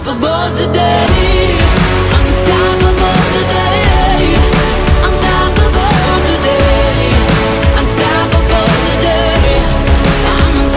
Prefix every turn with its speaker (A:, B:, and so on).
A: unstoppable today.